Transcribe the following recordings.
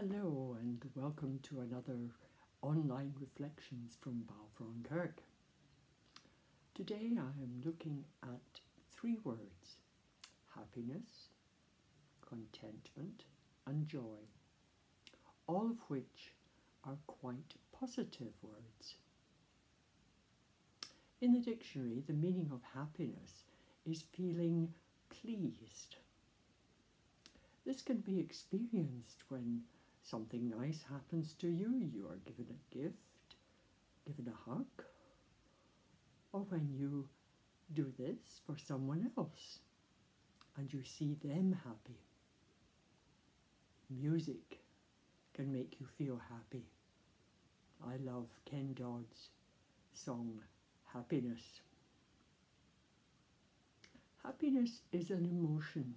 Hello and welcome to another online reflections from Balfron Kirk. Today I am looking at three words happiness, contentment, and joy, all of which are quite positive words. In the dictionary, the meaning of happiness is feeling pleased. This can be experienced when something nice happens to you, you are given a gift, given a hug, or when you do this for someone else and you see them happy. Music can make you feel happy. I love Ken Dodd's song Happiness. Happiness is an emotion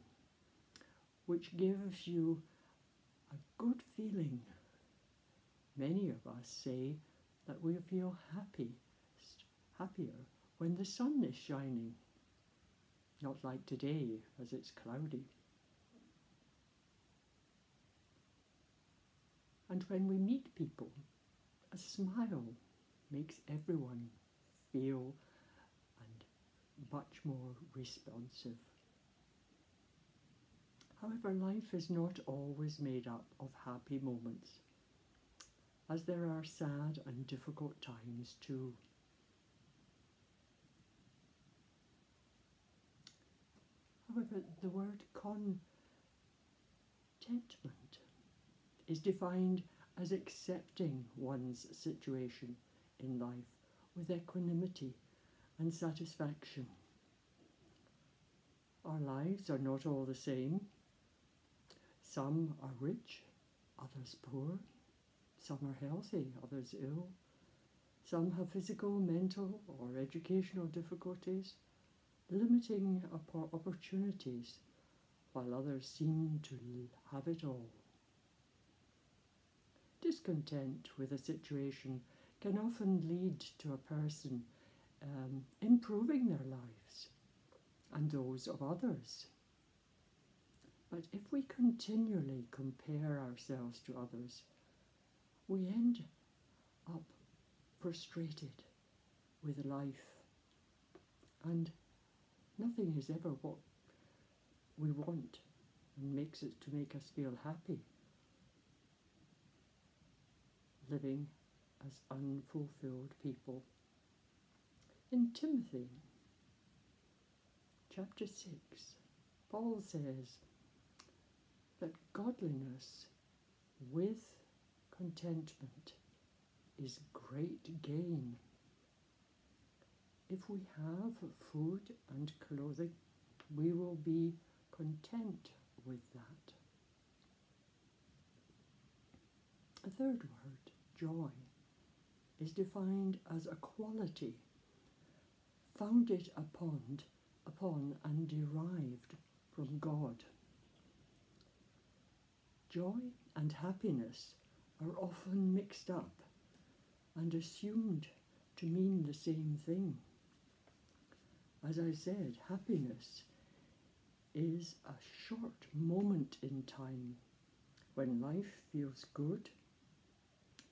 which gives you good feeling. Many of us say that we feel happy, happier when the sun is shining, not like today as it's cloudy. And when we meet people, a smile makes everyone feel and much more responsive. However, life is not always made up of happy moments, as there are sad and difficult times too. However, the word contentment is defined as accepting one's situation in life with equanimity and satisfaction. Our lives are not all the same, some are rich, others poor. Some are healthy, others ill. Some have physical, mental, or educational difficulties, limiting opportunities, while others seem to have it all. Discontent with a situation can often lead to a person um, improving their lives and those of others. But if we continually compare ourselves to others, we end up frustrated with life, and nothing is ever what we want and makes it to make us feel happy. Living as unfulfilled people. In Timothy chapter 6, Paul says, that godliness with contentment is great gain. If we have food and clothing, we will be content with that. A third word, joy, is defined as a quality founded upon, upon and derived from God. Joy and happiness are often mixed up and assumed to mean the same thing. As I said, happiness is a short moment in time when life feels good,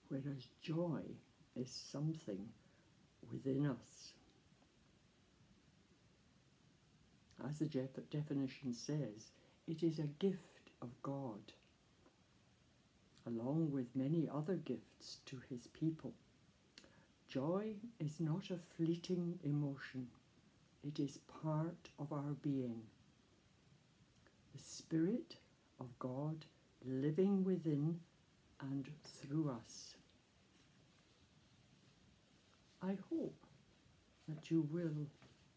whereas joy is something within us. As the definition says, it is a gift of God along with many other gifts to his people. Joy is not a fleeting emotion, it is part of our being. The Spirit of God living within and through us. I hope that you will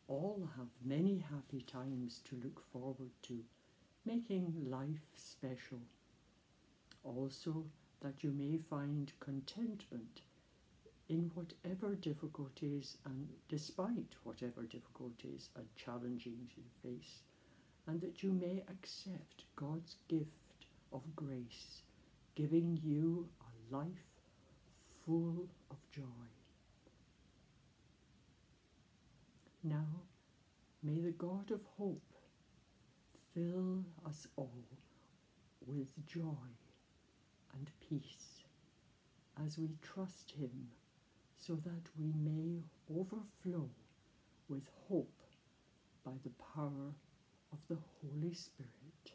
all have many happy times to look forward to, making life special also that you may find contentment in whatever difficulties and despite whatever difficulties and challenges you face, and that you may accept God's gift of grace, giving you a life full of joy. Now, may the God of hope fill us all with joy and peace as we trust Him so that we may overflow with hope by the power of the Holy Spirit.